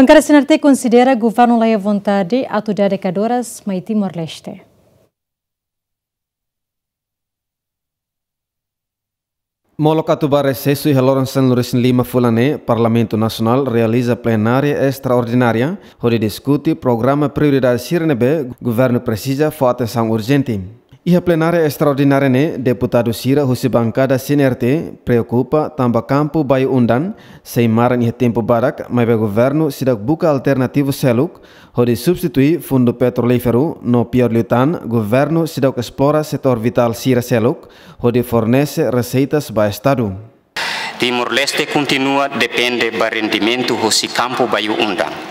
Bancada Senarte considera governo lá vontade a tudo decadoras mai Timor-Leste. Molokatuba recesso e Lawrence Luris Lima Fulane, Parlamento Nacional realiza plenária extraordinária, onde discute programa prioridade Sirenebe, governo precisa for atenção urgente. E a plenária extraordinária ne, deputado Sira Husi Bancada CNRT preocupa tamba campo baio undan, sem maran e tempo barak, mas o governo sidak buka alternativo seluk, onde substitui fundo petrolífero no pior lutan, governo sidak explora setor vital Sira seluk, onde fornece receitas ba estado. Timor-Leste continua depende do rendimento do campo baio undan.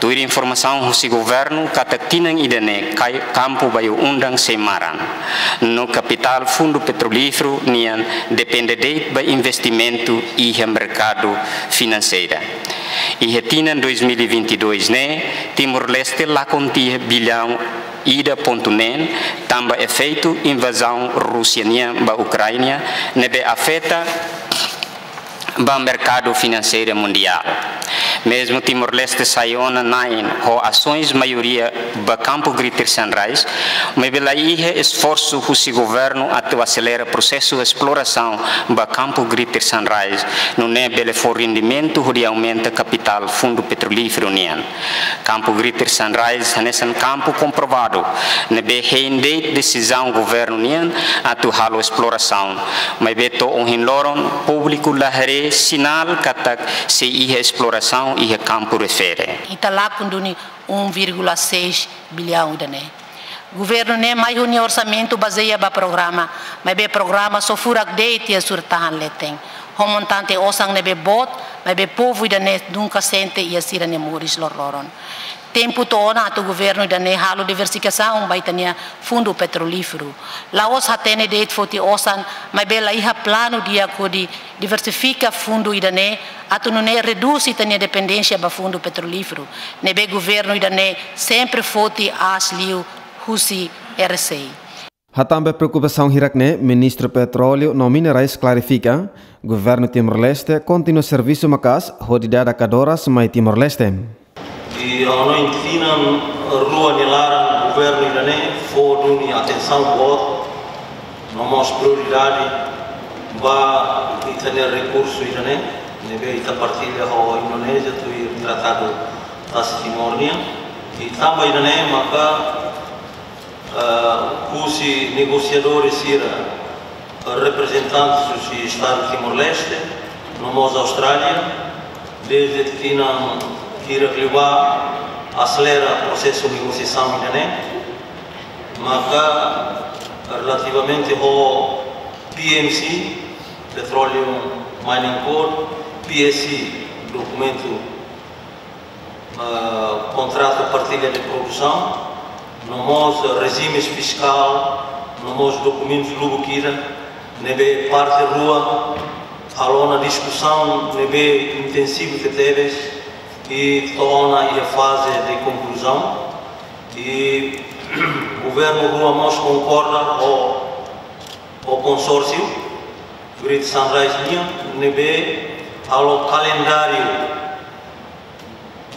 Tuir informação do governo katakinan idane campo bayu undang semaran. No capital fundo petrolífero nian depende de ba investimento e mercado financeiro. E retina 2022 né, Timor-Leste lá contia bilhão ida ponto nen tamba efeito invasão Rússia ba Ucrânia nebe afeta ba mercado financeiro mundial. Mesmo Timor-Leste saiu na nine, com ações maioria do campo Greater Sunrise, mas pela esforço do governo a acelerar o processo de exploração do campo Greater Sunrise, não é pelo rendimento que aumenta capital fundo petrolífero nian. Campo Greater Sunrise é nesse campo comprovado, ne be rende decisão governo nian a tu halo exploração, mas beto um hinloron público lahare sinal katak se ihe exploração bilhão e campo refere. Italá kunduni 1,6 bilhão de né. Governo nem mais um orçamento baseia ba programa, mas be programa só furak date a surtahan letem. Homontante osang nebe bot, mas be povo ida ne nunca sente e asira ne moris lororon tempo todo o governo da ne halo diversificação vai ter fundo petrolífero lá os hatene de foti osan mas bela iha plano dia kodi diversifica fundo ida ne atu não ne reduz tania dependência ba fundo petrolífero ne be governo ida ne sempre foti asliu husi RCI Hatambe preocupação hirakne, ministro petróleo no minerais clarifica, governo Timor-Leste continua serviço macas, rodidada cadoras mai Timor-Leste. e ono infina rua nilar governo irane foduni atenção bot nomos prioridade ba itane recurso irane nebe ita partilha ho Indonésia tu tratado tas Timornia e também irane maka uh, kusi negociadores ira representantes do Estado Timor-Leste nomos Austrália desde que não kira keluar acelera proses negosiasi ini maka relativamente ho PMC Petroleum Mining Code PSC documento uh, contrato partilha de produção nomos regimes fiscal nomos documentos lugo kira nebe parte rua alona discussão nebe intensivo que teve e torna a fase de conclusão. E o governo Rua Mos concorda ao, ao consórcio Great Sunrise Union nebe ao calendário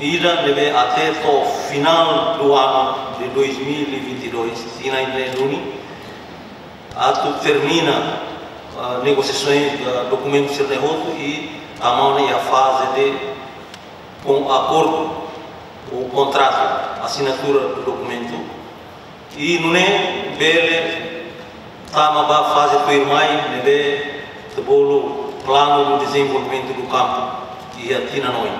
ira nebe até o final do ano de 2022 tina em ato termina uh, negociações uh, documentos de e a mão a fase de com acordo, o contrato, assinatura do documento. E não é bele tama ba fase tu irmai nebe tebolo plano do desenvolvimento do campo e atina noi.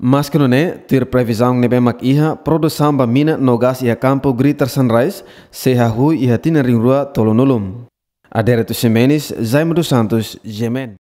Mas que não é ter previsão mak iha produção ba mina no gas e campo Greater Sunrise se ha hui e tina ringrua tolonulum. Adere tu Semenis, Zaimo dos Santos, Gemen.